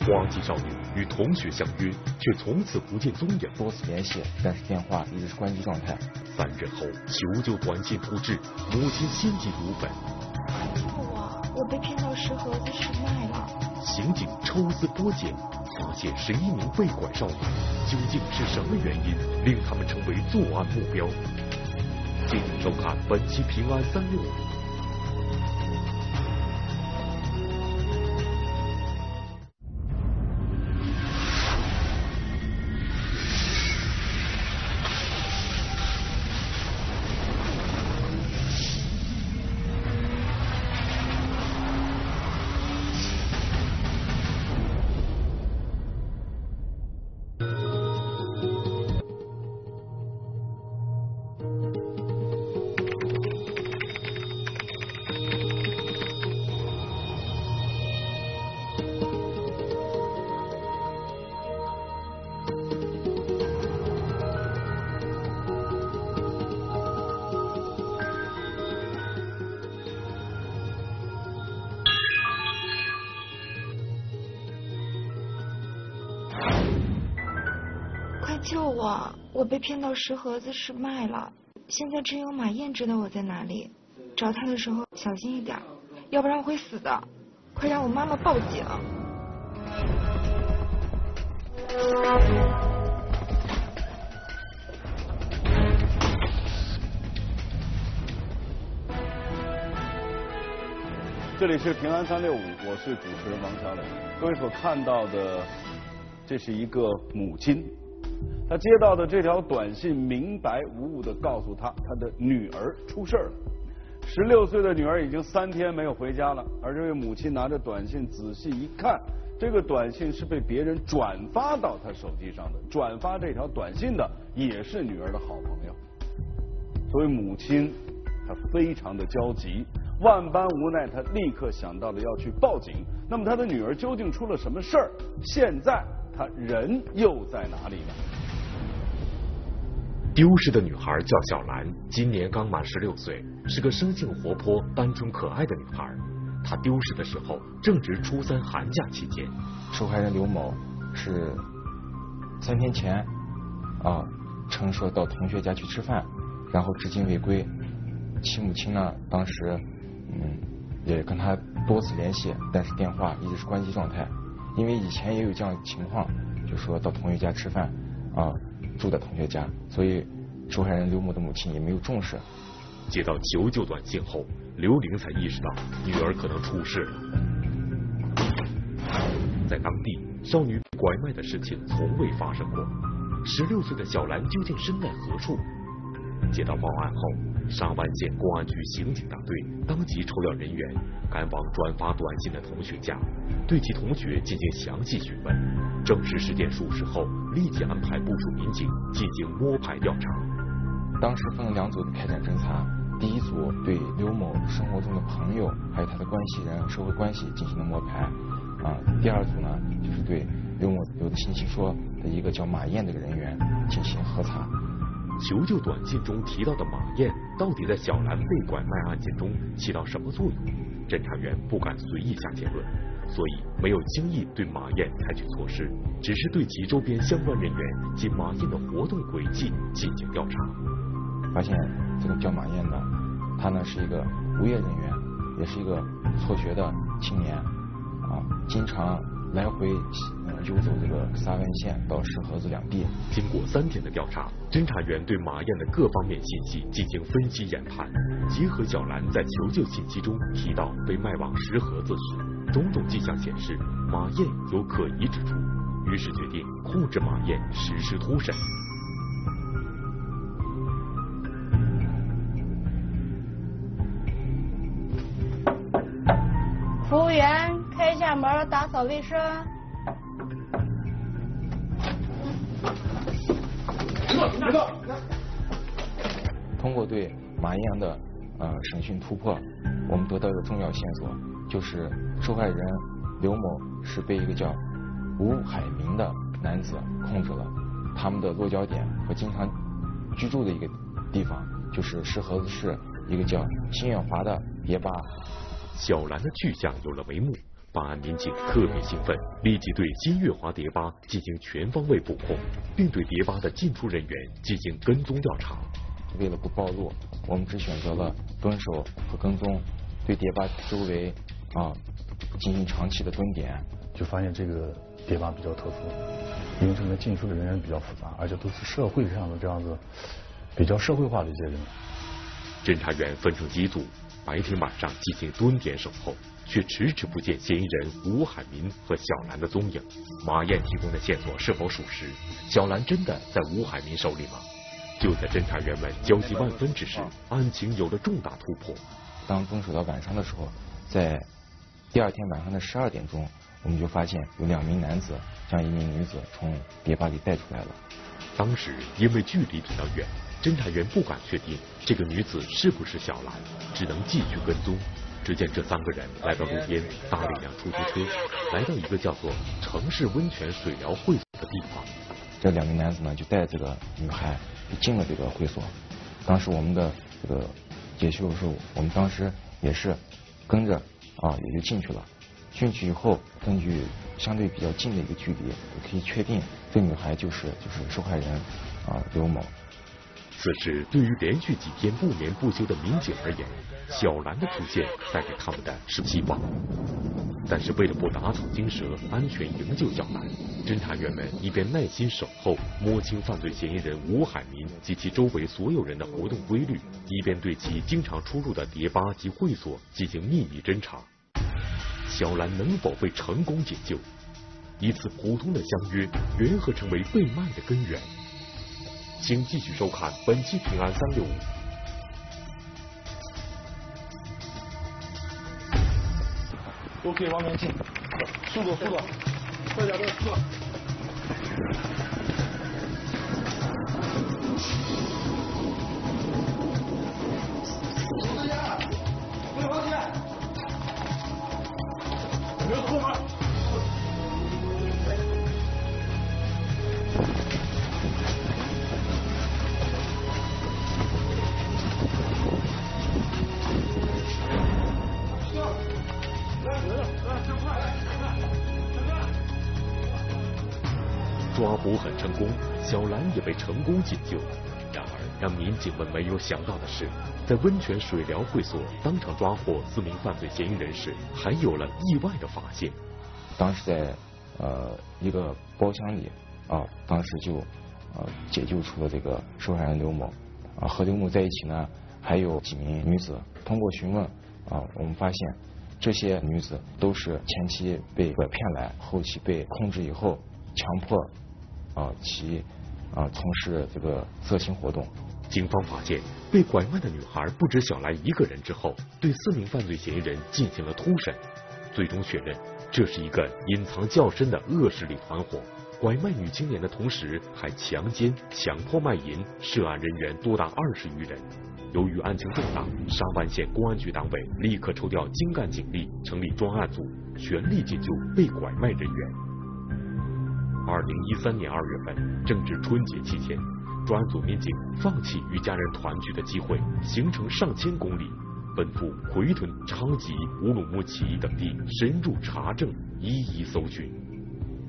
花季少女与同学相约，却从此不见踪影。多次联系，但是电话一直是关机状态。三日后，求救短信突至，母亲心急如焚。救我！我被骗到石河子吃卖了。刑警抽丝剥茧，发现十一名被拐少女，究竟是什么原因令他们成为作案目标？敬请收看本期《平安三六五》。救我！我被骗到石河子市卖了，现在只有马燕知道我在哪里，找他的时候小心一点，要不然我会死的。快让我妈妈报警！这里是平安三六五，我是主持人王小磊。各位所看到的，这是一个母亲，他接到的这条短信明白无误的告诉他，他的女儿出事了。十六岁的女儿已经三天没有回家了，而这位母亲拿着短信仔细一看，这个短信是被别人转发到她手机上的，转发这条短信的也是女儿的好朋友。作为母亲，她非常的焦急。万般无奈，他立刻想到了要去报警。那么他的女儿究竟出了什么事儿？现在他人又在哪里呢？丢失的女孩叫小兰，今年刚满十六岁，是个生性活泼、单纯可爱的女孩。她丢失的时候正值初三寒假期间。受害人刘某是三天前啊，称说到同学家去吃饭，然后至今未归。其母亲呢，当时。嗯，也跟他多次联系，但是电话一直是关机状态。因为以前也有这样情况，就说到同学家吃饭，啊，住在同学家，所以受害人刘某的母亲也没有重视。接到求救短信后，刘玲才意识到女儿可能出事了。在当地，少女拐卖的事情从未发生过。十六岁的小兰究竟身在何处？接到报案后。沙湾县公安局刑警大队当即抽调人员赶往转发短信的同学家，对其同学进行详细询问。证实事件属实后，立即安排部署民警进行摸排调查。当时分了两组开展侦查，第一组对刘某生活中的朋友还有他的关系人、社会关系进行了摸排，啊，第二组呢就是对刘某留的信息说的一个叫马燕的人员进行核查。求救短信中提到的马燕，到底在小兰被拐卖案件中起到什么作用？侦查员不敢随意下结论，所以没有轻易对马燕采取措施，只是对其周边相关人员及马燕的活动轨迹进行调查。发现这个叫马燕的，他呢是一个无业人员，也是一个辍学的青年，啊，经常。来回游走这个沙湾县到石河子两地。经过三天的调查，侦查员对马燕的各方面信息进行分析研判，结合小兰在求救信息中提到被卖往石河子时，种种迹象显示马燕有可疑之处，于是决定控制马燕实施突审。服务员。开一下门，打扫卫生。通过对马艳阳的呃审讯突破，我们得到一个重要线索，就是受害人刘某是被一个叫吴海明的男子控制了，他们的落脚点和经常居住的一个地方，就是石河子市一个叫新月华的别吧。小兰的去向有了眉目。办案民警特别兴奋，立即对新月华蝶吧进行全方位布控，并对蝶吧的进出人员进行跟踪调查。为了不暴露，我们只选择了蹲守和跟踪，对蝶吧周围啊进行长期的蹲点。就发现这个地方比较特殊，因为这里面进出的人员比较复杂，而且都是社会上的这样子比较社会化的一些人。侦查员分成几组，白天晚上进行蹲点守候。却迟迟不见嫌疑人吴海民和小兰的踪影。马燕提供的线索是否属实？小兰真的在吴海民手里吗？就在侦查员们焦急万分之时，案情有了重大突破。当蹲守到晚上的时候，在第二天晚上的十二点钟，我们就发现有两名男子将一名女子从别巴里带出来了。当时因为距离比较远，侦查员不敢确定这个女子是不是小兰，只能继续跟踪。只见这三个人来到路边，搭了一辆出租车，来到一个叫做城市温泉水疗会所的地方。这两名男子呢，就带这个女孩进了这个会所。当时我们的这个解析的时候，我们当时也是跟着啊，也就进去了。进去以后，根据相对比较近的一个距离，可以确定这女孩就是就是受害人啊刘某。此时，对于连续几天不眠不休的民警而言，小兰的出现带给他们的是希望。但是，为了不打草惊蛇，安全营救小兰，侦查员们一边耐心守候，摸清犯罪嫌疑人吴海民及其周围所有人的活动规律，一边对其经常出入的蝶吧及会所进行秘密侦查。小兰能否被成功解救？一次普通的相约，缘何成为被卖的根源？请继续收看本期《平安三六五》。都可以往前进，速度速度，大家都速度。很成功，小兰也被成功解救。然而，让民警们没有想到的是，在温泉水疗会所当场抓获四名犯罪嫌疑人时，还有了意外的发现。当时在呃一个包厢里啊，当时就呃解救出了这个受害人刘某啊，和刘某在一起呢还有几名女子。通过询问啊，我们发现这些女子都是前期被拐骗来，后期被控制以后强迫。啊，其啊从事这个色情活动。警方发现被拐卖的女孩不止小兰一个人之后，对四名犯罪嫌疑人进行了突审，最终确认这是一个隐藏较深的恶势力团伙，拐卖女青年的同时还强奸、强迫卖淫，涉案人员多达二十余人。由于案情重大，沙湾县公安局党委立刻抽调精干警力，成立专案组，全力解救被拐卖人员。二零一三年二月份，正值春节期间，专案组民警放弃与家人团聚的机会，行程上千公里，奔赴奎屯、昌吉、乌鲁木齐等地，深入查证，一一搜寻。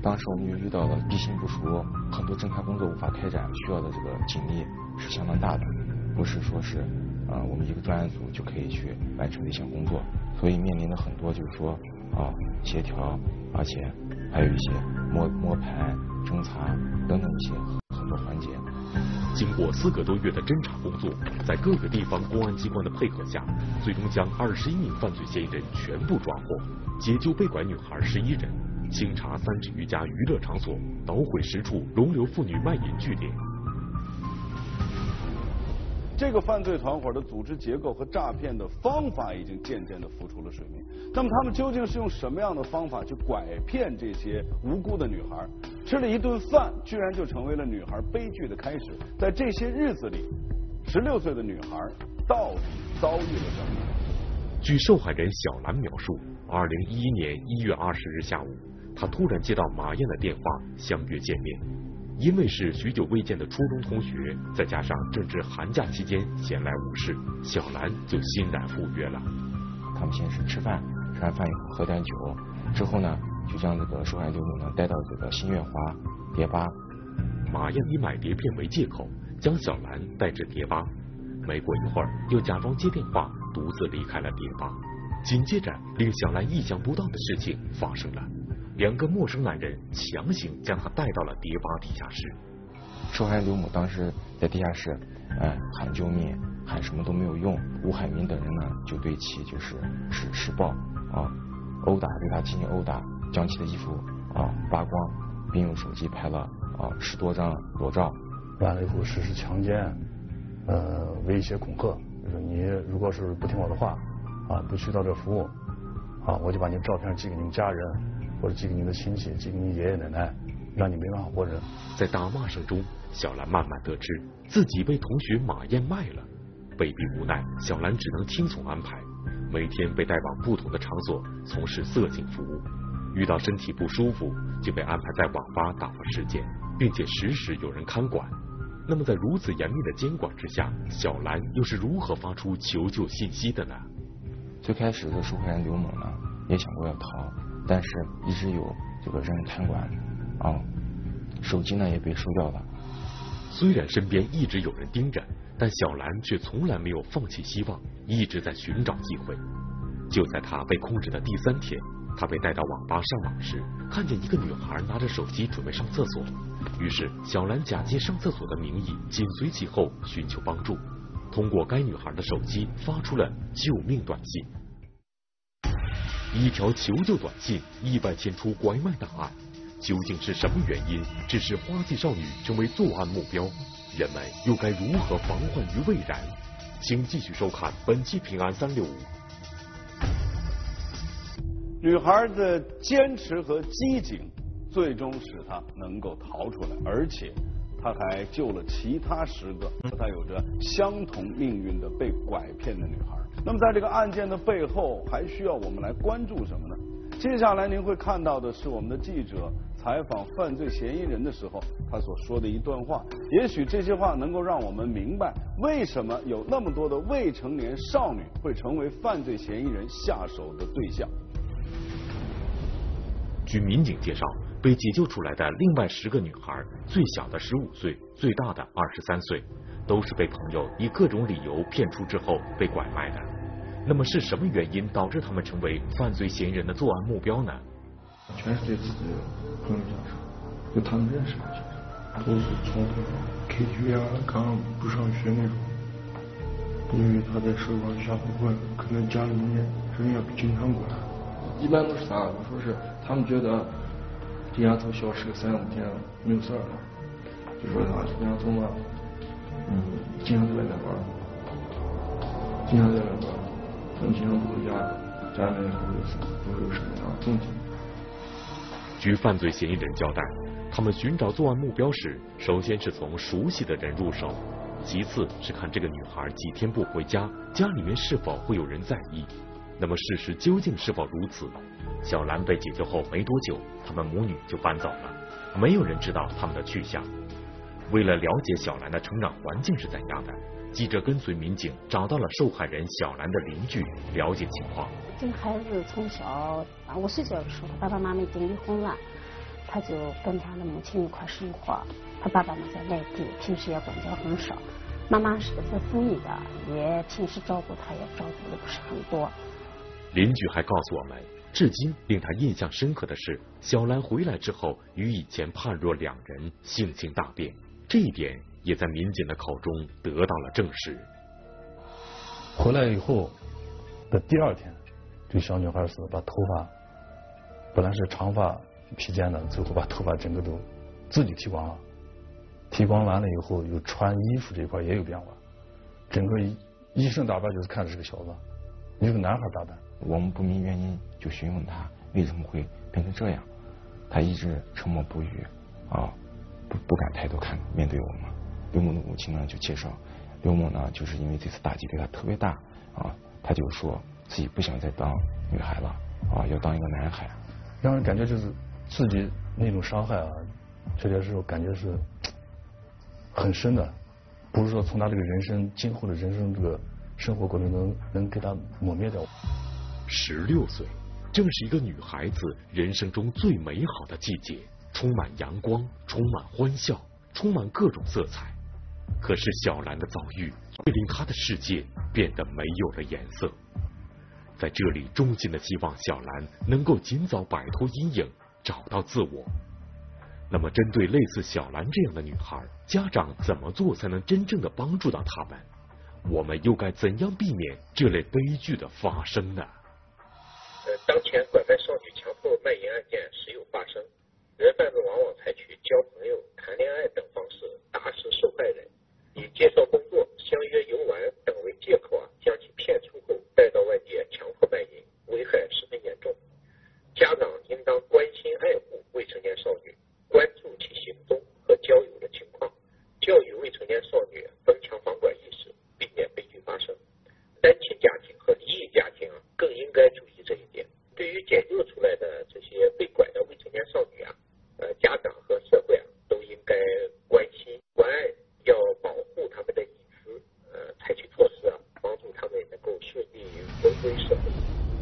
当时我们又遇到了地形不熟，很多侦查工作无法开展，需要的这个警力是相当大的，不是说是啊我们一个专案组就可以去完成的一项工作，所以面临的很多就是说啊协调，而且。还有一些摸摸排、侦查等等一些很多环节。经过四个多月的侦查工作，在各个地方公安机关的配合下，最终将二十一名犯罪嫌疑人全部抓获，解救被拐女孩十一人，清查三十余家娱乐场所，捣毁十处容留妇女卖淫据点。这个犯罪团伙的组织结构和诈骗的方法已经渐渐的浮出了水面。那么他们究竟是用什么样的方法去拐骗这些无辜的女孩？吃了一顿饭，居然就成为了女孩悲剧的开始。在这些日子里，十六岁的女孩到底遭遇了什么？据受害人小兰描述，二零一一年一月二十日下午，她突然接到马燕的电话，相约见面。因为是许久未见的初中同学，再加上正值寒假期间闲来无事，小兰就欣然赴约了。他们先是吃饭，吃完饭以后喝点酒，之后呢，就将这个受害刘某呢带到这个新月华蝶吧。马燕以买碟片为借口，将小兰带至碟吧。没过一会儿，又假装接电话，独自离开了碟吧。紧接着，令小兰意想不到的事情发生了：两个陌生男人强行将他带到了迪吧地下室。受害刘某当时在地下室，哎，喊救命，喊什么都没有用。吴海民等人呢，就对其就是施施暴啊，殴打，对他进行殴打，将其的衣服啊扒光，并用手机拍了啊十多张裸照。完了以后实施强奸，呃，威胁恐吓，就是你如果是不听我的话，啊，不去到这服务，啊，我就把你的照片寄给你们家人，或者寄给你的亲戚，寄给你爷爷奶奶，让你没办法活人。在打骂声中，小兰慢慢得知自己被同学马燕卖了，被逼无奈，小兰只能听从安排，每天被带往不同的场所从事色情服务，遇到身体不舒服就被安排在网吧打发时间，并且时时有人看管。那么，在如此严密的监管之下，小兰又是如何发出求救信息的呢？最开始的受害人刘某呢，也想过要逃，但是一直有这个人看管，啊，手机呢也被收掉了。虽然身边一直有人盯着，但小兰却从来没有放弃希望，一直在寻找机会。就在她被控制的第三天。她被带到网吧上网时，看见一个女孩拿着手机准备上厕所，于是小兰假借上厕所的名义紧随其后寻求帮助，通过该女孩的手机发出了救命短信。一条求救短信意外牵出拐卖大案，究竟是什么原因致使花季少女成为作案目标？人们又该如何防患于未然？请继续收看本期《平安三六五》。女孩的坚持和机警，最终使她能够逃出来，而且他还救了其他十个和他有着相同命运的被拐骗的女孩。那么，在这个案件的背后，还需要我们来关注什么呢？接下来您会看到的是我们的记者采访犯罪嫌疑人的时候，他所说的一段话。也许这些话能够让我们明白，为什么有那么多的未成年少女会成为犯罪嫌疑人下手的对象。据民警介绍，被解救出来的另外十个女孩，最小的十五岁，最大的二十三岁，都是被朋友以各种理由骗出之后被拐卖的。那么是什么原因导致他们成为犯罪嫌疑人的作案目标呢？全是对自己的朋友介绍，就他们认识的都是从 KTV 啊刚不上学那种，因为他在社会上下不混，可能家里面人也不经常管，一般都是啥？我说是。他们觉得这丫头消失个三五天没有事儿了，就说他这丫头嘛，嗯，经常在外面玩，经常在外面玩，他们经常不回家，家里面也不会不会有什么样的动静。据犯罪嫌疑人交代，他们寻找作案目标时，首先是从熟悉的人入手，其次是看这个女孩几天不回家，家里面是否会有人在意。那么事实究竟是否如此？小兰被解救后没多久，他们母女就搬走了，没有人知道他们的去向。为了了解小兰的成长环境是怎样的，记者跟随民警找到了受害人小兰的邻居，了解情况。这个孩子从小啊五岁的时候，爸爸妈妈已经离婚了，他就跟他的母亲一块生活。他爸爸呢在外地，平时也管教很少。妈妈是做生意的，也平时照顾他也照顾的不是很多。邻居还告诉我们。至今令他印象深刻的是，小兰回来之后与以前判若两人，性情大变。这一点也在民警的口中得到了证实。回来以后的第二天，这小女孩是把头发本来是长发披肩的，最后把头发整个都自己剃光了。剃光完了以后，又穿衣服这一块也有变化，整个一身打扮就是看着是个小子，一个男孩打扮。我们不明原因就询问他为什么会变成这样，他一直沉默不语啊，不不敢抬头看面对我们。刘某的母亲呢就介绍，刘某呢就是因为这次打击对他特别大啊，他就说自己不想再当女孩了啊，要当一个男孩，让人感觉就是自己那种伤害啊，这些时候感觉是很深的，不是说从他这个人生今后的人生这个生活过程中能给他抹灭掉。十六岁，正是一个女孩子人生中最美好的季节，充满阳光，充满欢笑，充满各种色彩。可是小兰的遭遇会令她的世界变得没有了颜色。在这里，衷心的希望小兰能够尽早摆脱阴影，找到自我。那么，针对类似小兰这样的女孩，家长怎么做才能真正的帮助到她们？我们又该怎样避免这类悲剧的发生呢？呃，当前拐卖少女、强迫卖淫案件时有发生，人贩子往往采取交朋友、谈恋爱等方式打死受害人，以介绍工作、相约游玩等为借口啊，将其骗出后带到外界强迫卖淫，危害十分严重。家长应当关心爱护未成年少女。关注其行踪和交友的情况，教育未成年少女增强防拐意识，避免悲剧发生。单亲家庭和离异家庭啊，更应该注意这一点。对于解救出来的这些被拐的未成年少女啊，呃，家长和社会啊，都应该关心、关爱，要保护他们的隐私，呃，采取措施啊，帮助他们能够顺利回归社会。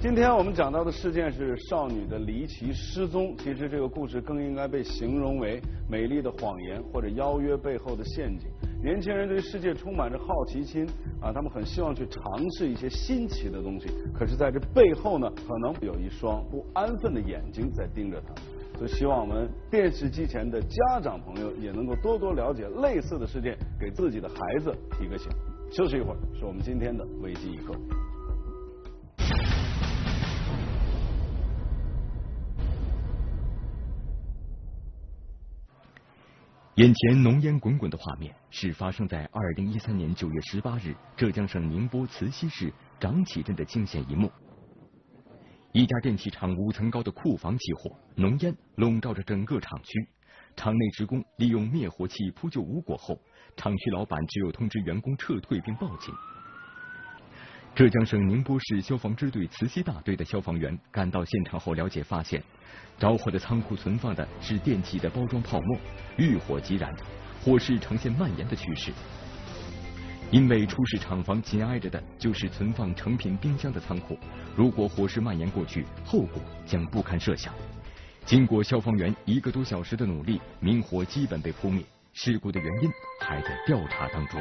今天我们讲到的事件是少女的离奇失踪。其实这个故事更应该被形容为美丽的谎言或者邀约背后的陷阱。年轻人对世界充满着好奇心啊，他们很希望去尝试一些新奇的东西。可是在这背后呢，可能有一双不安分的眼睛在盯着他们。所以希望我们电视机前的家长朋友也能够多多了解类似的事件，给自己的孩子提个醒。休息一会儿，是我们今天的危机一刻。眼前浓烟滚滚的画面是发生在二零一三年九月十八日浙江省宁波慈溪市长启镇的惊险一幕。一家电器厂五层高的库房起火，浓烟笼罩着整个厂区。厂内职工利用灭火器扑救无果后，厂区老板只有通知员工撤退并报警。浙江省宁波市消防支队慈溪大队的消防员赶到现场后了解发现，着火的仓库存放的是电器的包装泡沫，遇火即燃，火势呈现蔓延的趋势。因为出事厂房紧挨着的就是存放成品冰箱的仓库，如果火势蔓延过去，后果将不堪设想。经过消防员一个多小时的努力，明火基本被扑灭，事故的原因还在调查当中。